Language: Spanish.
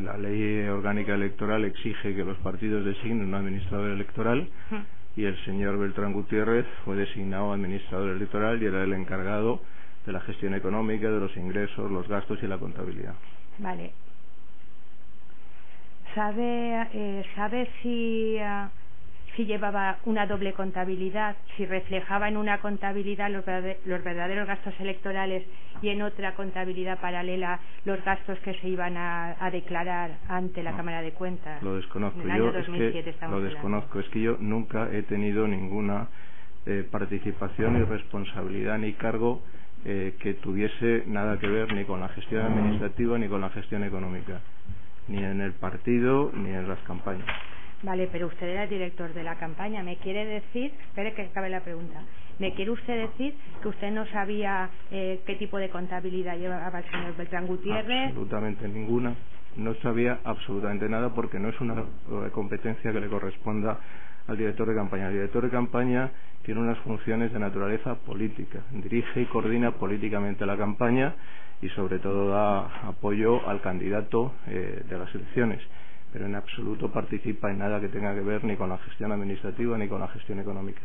la ley orgánica electoral exige que los partidos designen un administrador electoral y el señor Beltrán Gutiérrez fue designado administrador electoral y era el encargado de la gestión económica, de los ingresos, los gastos y la contabilidad. Vale. ¿Sabe, eh, ¿sabe si, ah, si llevaba una doble contabilidad, si reflejaba en una contabilidad los, verdade- los verdaderos gastos electorales y en otra contabilidad paralela los gastos que se iban a, a declarar ante la No. Cámara de Cuentas? Lo desconozco. En el es 2007 que lo hablando. desconozco. Es que yo nunca he tenido ninguna eh, participación ni responsabilidad ni cargo eh, que tuviese nada que ver ni con la gestión administrativa ni con la gestión económica, ni en el partido ni en las campañas. Vale, pero usted era el director de la campaña. ¿Me quiere decir, espere que acabe la pregunta, ¿me quiere usted decir que usted no sabía eh, qué tipo de contabilidad llevaba el señor Beltrán Gutiérrez? Absolutamente ninguna. No sabía absolutamente nada porque no es una eh, competencia que le corresponda al director de campaña. El director de campaña tiene unas funciones de naturaleza política. Dirige y coordina políticamente la campaña y sobre todo da apoyo al candidato eh, de las elecciones. Pero en absoluto participa en nada que tenga que ver ni con la gestión administrativa ni con la gestión económica.